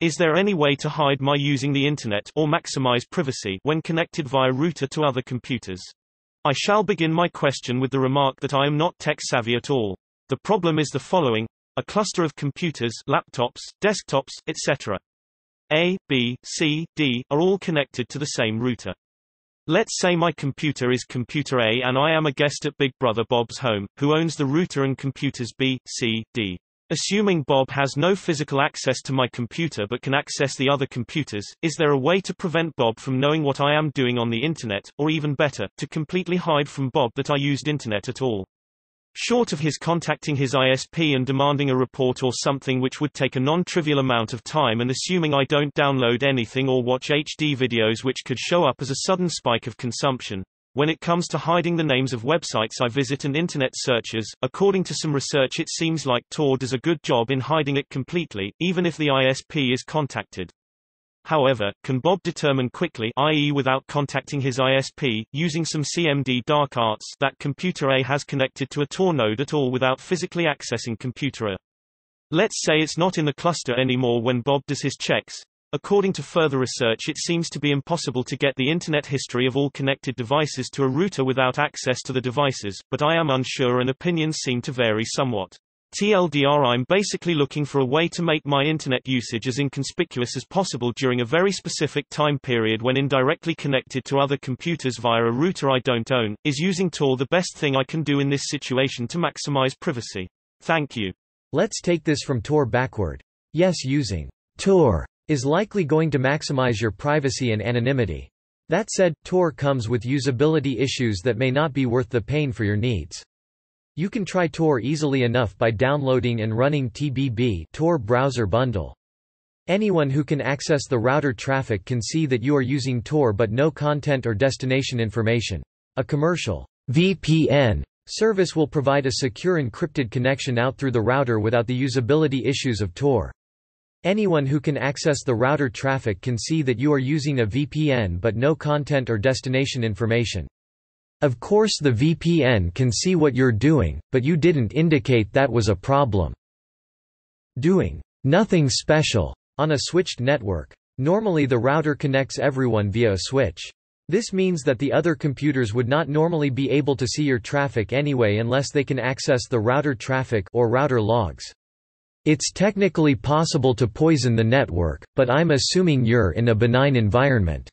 Is there any way to hide my using the Internet or maximize privacy when connected via router to other computers? I shall begin my question with the remark that I am not tech-savvy at all. The problem is the following. A cluster of computers laptops, desktops, etc. A, B, C, D, are all connected to the same router. Let's say my computer is computer A and I am a guest at Big Brother Bob's home, who owns the router and computers B, C, D. Assuming Bob has no physical access to my computer but can access the other computers, is there a way to prevent Bob from knowing what I am doing on the Internet, or even better, to completely hide from Bob that I used Internet at all? Short of his contacting his ISP and demanding a report or something which would take a non-trivial amount of time and assuming I don't download anything or watch HD videos which could show up as a sudden spike of consumption, when it comes to hiding the names of websites I visit and internet searches, according to some research it seems like Tor does a good job in hiding it completely, even if the ISP is contacted. However, can Bob determine quickly i.e. without contacting his ISP, using some CMD dark arts that computer A has connected to a Tor node at all without physically accessing computer A? Let's say it's not in the cluster anymore when Bob does his checks, According to further research it seems to be impossible to get the Internet history of all connected devices to a router without access to the devices, but I am unsure and opinions seem to vary somewhat. TLDR I'm basically looking for a way to make my Internet usage as inconspicuous as possible during a very specific time period when indirectly connected to other computers via a router I don't own. Is using Tor the best thing I can do in this situation to maximize privacy? Thank you. Let's take this from Tor backward. Yes using Tor is likely going to maximize your privacy and anonymity. That said, Tor comes with usability issues that may not be worth the pain for your needs. You can try Tor easily enough by downloading and running TBB Tor browser bundle. Anyone who can access the router traffic can see that you are using Tor but no content or destination information. A commercial VPN service will provide a secure encrypted connection out through the router without the usability issues of Tor. Anyone who can access the router traffic can see that you are using a VPN but no content or destination information. Of course the VPN can see what you're doing, but you didn't indicate that was a problem. Doing nothing special on a switched network. Normally the router connects everyone via a switch. This means that the other computers would not normally be able to see your traffic anyway unless they can access the router traffic or router logs. It's technically possible to poison the network, but I'm assuming you're in a benign environment.